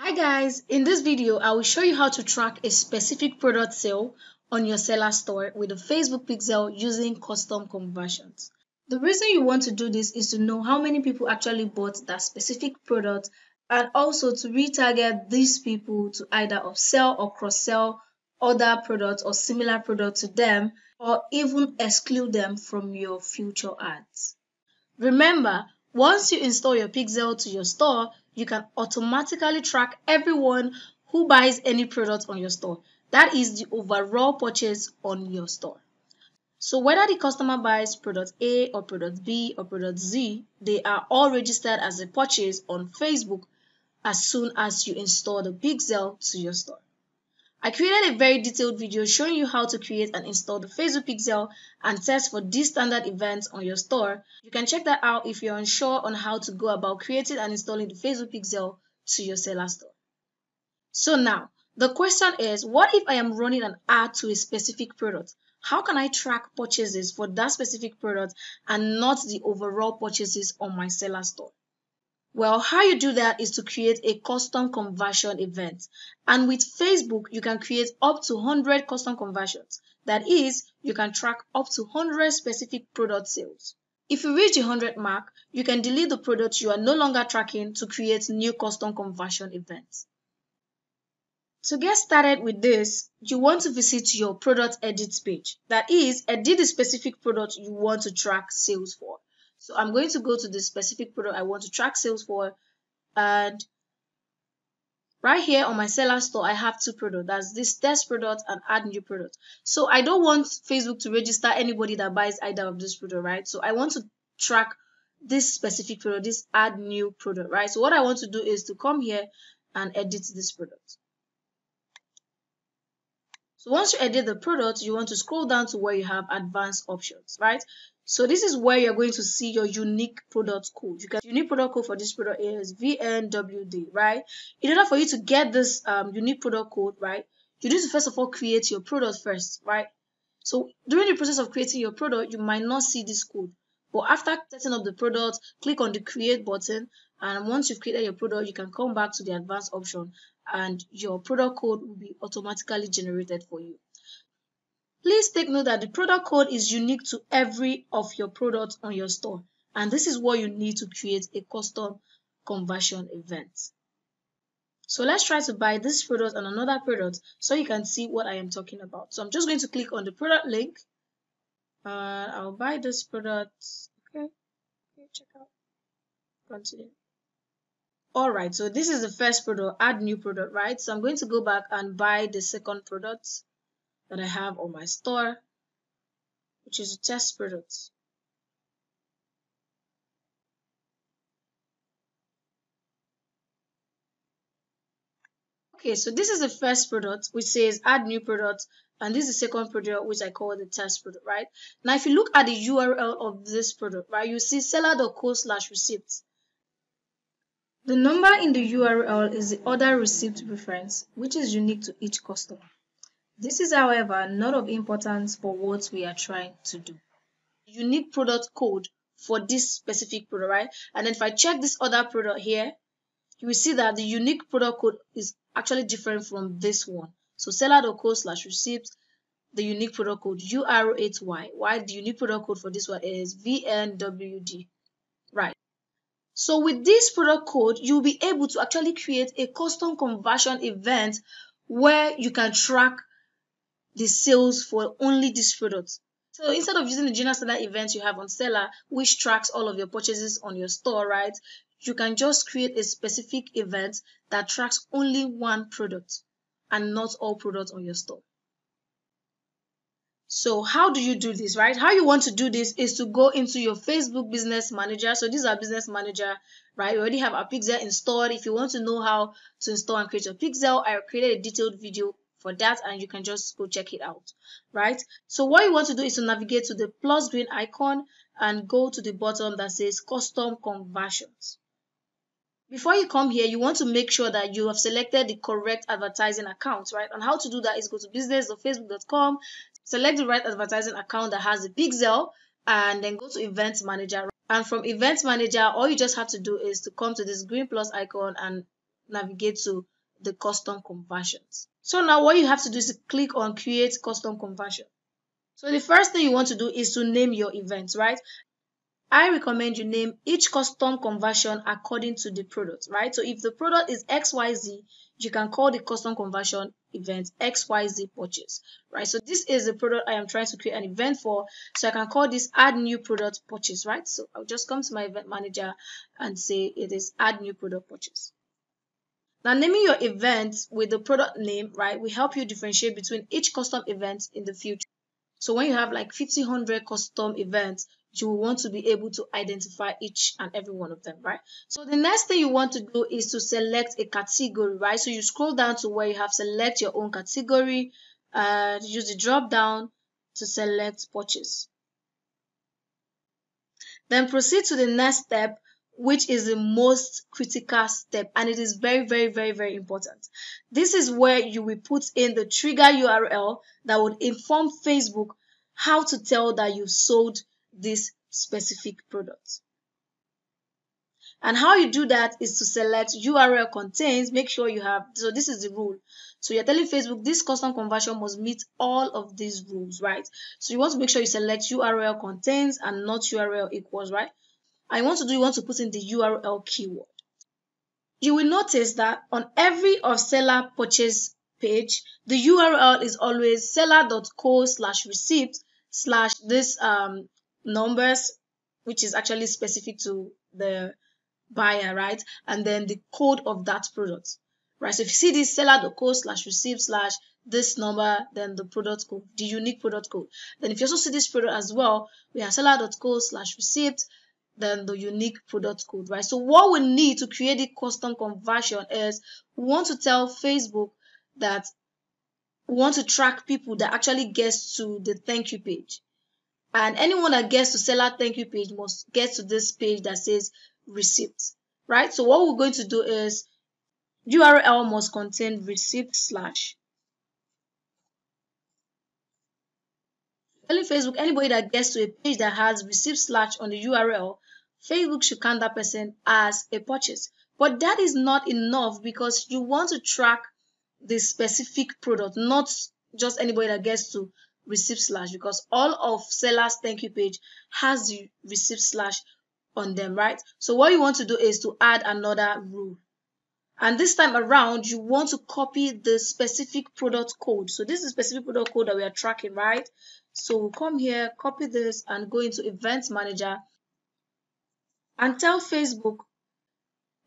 Hi guys, in this video I will show you how to track a specific product sale on your Selar store with a Facebook pixel using custom conversions. The reason you want to do this is to know how many people actually bought that specific product and also to retarget these people to either upsell or cross-sell other products or similar products to them or even exclude them from your future ads. Remember, once you install your pixel to your store, you can automatically track everyone who buys any product on your store. That is the overall purchase on your store. So whether the customer buys product A or product B or product Z, they are all registered as a purchase on Facebook as soon as you install the pixel to your store. I created a very detailed video showing you how to create and install the Facebook pixel and test for these standard events on your store. You can check that out if you're unsure on how to go about creating and installing the Facebook pixel to your Selar store. So now, the question is, what if I am running an ad to a specific product? How can I track purchases for that specific product and not the overall purchases on my Selar store? Well, how you do that is to create a custom conversion event. And with Facebook, you can create up to 100 custom conversions. That is, you can track up to 100 specific product sales. If you reach the 100 mark, you can delete the product you are no longer tracking to create new custom conversion events. To get started with this, you want to visit your product edit page. That is, edit the specific product you want to track sales for. So I'm going to go to the specific product I want to track sales for. And right here on my Selar store I have two products. That's this test product and add new product. So I don't want Facebook to register anybody that buys either of this product right? So I want to track this specific product this add new product right? So what I want to do is to come here and edit this product. So once you edit the product you want to scroll down to where you have advanced options right so this is where you're going to see your unique product code. You get unique product code for this product is VNWD, right? In order for you to get this um, unique product code, right, you need to first of all create your product first, right? So during the process of creating your product, you might not see this code. But after setting up the product, click on the create button and once you've created your product, you can come back to the advanced option and your product code will be automatically generated for you. Please take note that the product code is unique to every of your products on your store. And this is what you need to create a custom conversion event. So let's try to buy this product and another product so you can see what I am talking about. So I'm just going to click on the product link. Uh, I'll buy this product. Okay. check out. Continue. Alright, so this is the first product, add new product, right? So I'm going to go back and buy the second product that I have on my store, which is a test product. Okay, so this is the first product which says add new product and this is the second product which I call the test product, right? Now if you look at the URL of this product, right, you see selar.co slash receipts. The number in the URL is the order receipt reference, which is unique to each customer. This is, however, not of importance for what we are trying to do. Unique product code for this specific product, right? And then if I check this other product here, you will see that the unique product code is actually different from this one. So selar.co slash receipt, the unique product code UR8Y, while the unique product code for this one is VNWD, right? So with this product code, you'll be able to actually create a custom conversion event where you can track the sales for only this product. So instead of using the general standard event you have on Selar, which tracks all of your purchases on your store, right? You can just create a specific event that tracks only one product and not all products on your store. So how do you do this, right? How you want to do this is to go into your Facebook Business Manager. So this is our Business Manager, right? We already have our Pixel installed. If you want to know how to install and create your Pixel, I created a detailed video for that and you can just go check it out right? So what you want to do is to navigate to the plus green icon and go to the bottom that says custom conversions. Before you come here you want to make sure that you have selected the correct advertising account right? And how to do that is go to business.facebook.com select the right advertising account that has the pixel and then go to event manager. And from event manager all you just have to do is to come to this green plus icon and navigate to the custom conversions. So now what you have to do is click on create custom conversion. So the first thing you want to do is to name your event, right? I recommend you name each custom conversion according to the product, right? So if the product is XYZ, you can call the custom conversion event XYZ purchase, right? So this is the product I am trying to create an event for. So I can call this add new product purchase, right? So I'll just come to my event manager and say it is add new product purchase. Now, naming your event with the product name, right, will help you differentiate between each custom event in the future. So when you have like 50, 100 custom events, you will want to be able to identify each and every one of them, right? So the next thing you want to do is to select a category, right? So you scroll down to where you have select your own category, and use the drop down to select purchase. Then proceed to the next step, which is the most critical step and it is very very very very important this is where you will put in the trigger url that would inform facebook how to tell that you sold this specific product. And how you do that is to select URL contains, make sure you have, so this is the rule. So you're telling Facebook this custom conversion must meet all of these rules, right? So you want to make sure you select URL contains and not URL equals, right? I want to do, you want to put in the URL keyword. You will notice that on every of Selar purchase page, the URL is always selar.co slash receipt slash this um, numbers, which is actually specific to the buyer, right? And then the code of that product, right? So if you see this selar.co slash receipt slash this number, then the product code, the unique product code. Then if you also see this product as well, we have selar.co slash receipt, then the unique product code, right? So what we need to create the custom conversion is we want to tell Facebook that we want to track people that actually gets to the thank you page. And anyone that gets to Selar thank you page must get to this page that says receipt, right? So what we're going to do is URL must contain receipt slash. Telling Facebook anybody that gets to a page that has receipt slash on the URL, Facebook should count that person as a purchase. But that is not enough because you want to track the specific product, not just anybody that gets to receive slash because all of Selar's thank you page has the receive slash on them, right? So what you want to do is to add another rule. And this time around, you want to copy the specific product code. So this is specific product code that we are tracking, right? So we'll come here, copy this and go into Event Manager and tell Facebook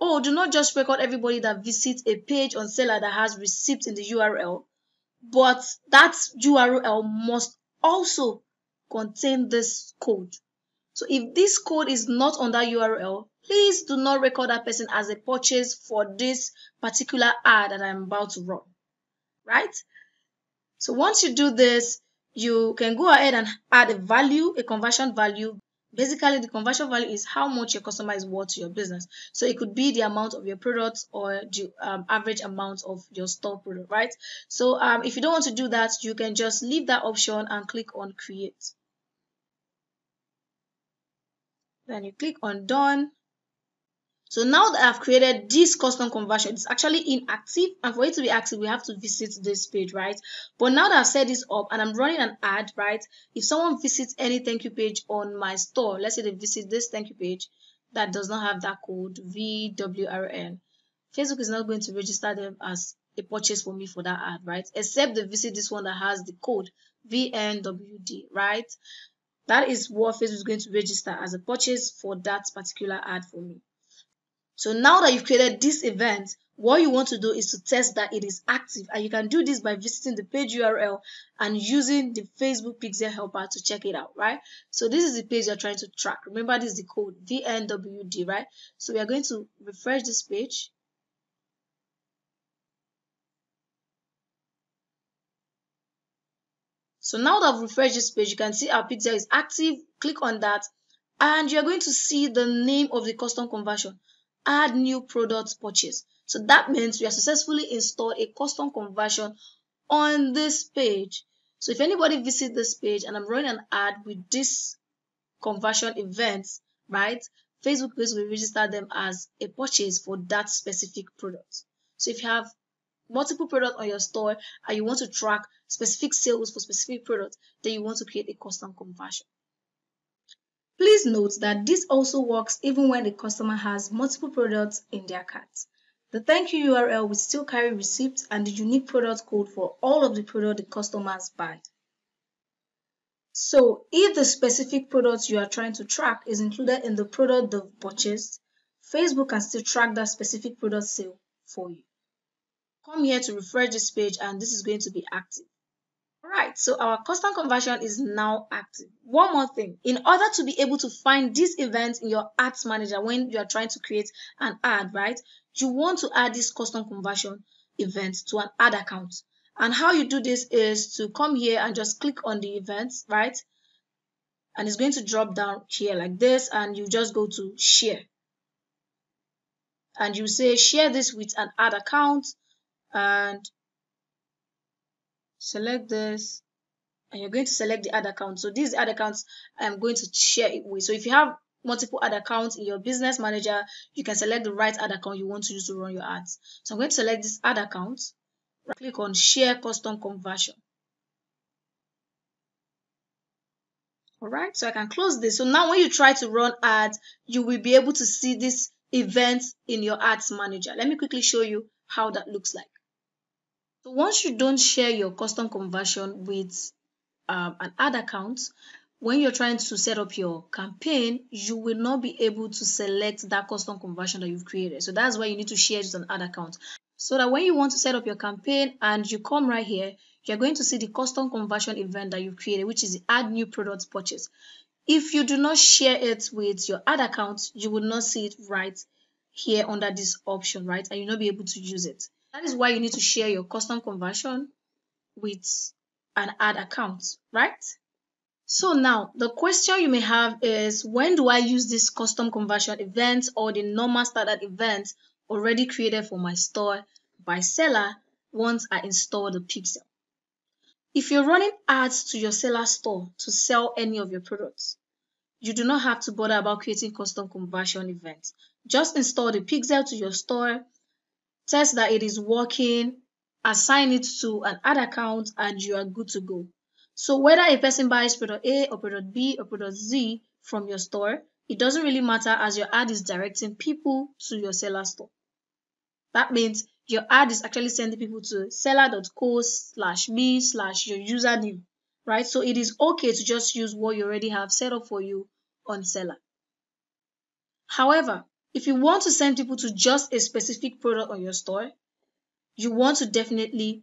Oh, do not just record everybody that visits a page on Selar that has receipt in the URL, but that URL must also contain this code. So if this code is not on that URL, please do not record that person as a purchase for this particular ad that I'm about to run, right? So once you do this, you can go ahead and add a value, a conversion value Basically, the conversion value is how much your customer is worth to your business. So it could be the amount of your products or the um, average amount of your store product, right? So um, if you don't want to do that, you can just leave that option and click on create. Then you click on done so now that I've created this custom conversion, it's actually inactive. And for it to be active, we have to visit this page, right? But now that I've set this up and I'm running an ad, right? If someone visits any thank you page on my store, let's say they visit this thank you page that does not have that code VWRN, Facebook is not going to register them as a purchase for me for that ad, right? Except they visit this one that has the code VNWD, right? That is what Facebook is going to register as a purchase for that particular ad for me. So now that you've created this event, what you want to do is to test that it is active. And you can do this by visiting the page URL and using the Facebook Pixel Helper to check it out, right? So this is the page you're trying to track. Remember, this is the code VNWD, right? So we are going to refresh this page. So now that I've refreshed this page, you can see our pixel is active. Click on that and you're going to see the name of the custom conversion add new products purchase. So that means we have successfully installed a custom conversion on this page. So if anybody visits this page and I'm running an ad with this conversion event, right, Facebook will register them as a purchase for that specific product. So if you have multiple products on your store and you want to track specific sales for specific products, then you want to create a custom conversion. Please note that this also works even when the customer has multiple products in their cart. The thank you URL will still carry receipts and the unique product code for all of the products the customers buy. So if the specific product you are trying to track is included in the product they've purchased, Facebook can still track that specific product sale for you. Come here to refresh this page and this is going to be active. Alright, so our custom conversion is now active. One more thing, in order to be able to find this event in your ads manager when you are trying to create an ad, right, you want to add this custom conversion event to an ad account. And how you do this is to come here and just click on the events, right? And it's going to drop down here like this and you just go to share. And you say share this with an ad account and select this and you're going to select the ad account. So these ad accounts I'm going to share it with. So if you have multiple ad accounts in your business manager, you can select the right ad account you want to use to run your ads. So I'm going to select this ad account, click on share custom conversion. Alright, so I can close this. So now when you try to run ads, you will be able to see this event in your ads manager. Let me quickly show you how that looks like. So once you don't share your custom conversion with um, an ad account, when you're trying to set up your campaign, you will not be able to select that custom conversion that you've created. So that's why you need to share it with an ad account. So that when you want to set up your campaign and you come right here, you're going to see the custom conversion event that you've created, which is the add new products purchase. If you do not share it with your ad account, you will not see it right here under this option, right? And you'll not be able to use it. That is why you need to share your custom conversion with an ad account, right? So now the question you may have is when do I use this custom conversion event or the normal standard event already created for my store by Selar once I install the pixel? If you're running ads to your Selar store to sell any of your products, you do not have to bother about creating custom conversion events. Just install the pixel to your store test that it is working, assign it to an ad account, and you are good to go. So whether a person buys product A or product B or product Z from your store, it doesn't really matter as your ad is directing people to your Selar store. That means your ad is actually sending people to selar.co slash me slash your username, right? So it is okay to just use what you already have set up for you on Selar. However, if you want to send people to just a specific product on your store, you want to definitely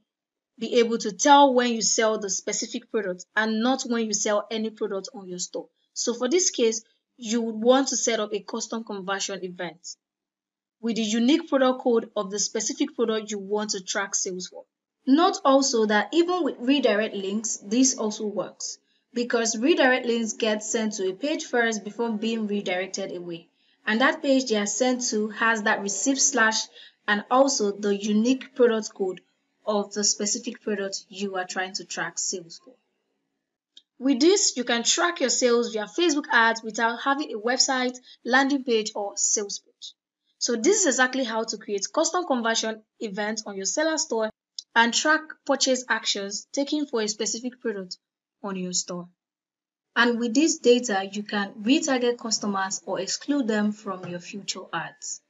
be able to tell when you sell the specific product and not when you sell any product on your store. So for this case, you would want to set up a custom conversion event with the unique product code of the specific product you want to track sales for. Note also that even with redirect links, this also works because redirect links get sent to a page first before being redirected away and that page they are sent to has that receipt slash and also the unique product code of the specific product you are trying to track sales for. With this, you can track your sales via Facebook ads without having a website, landing page, or sales page. So this is exactly how to create custom conversion events on your Selar store and track purchase actions taken for a specific product on your store. And with this data, you can retarget customers or exclude them from your future ads.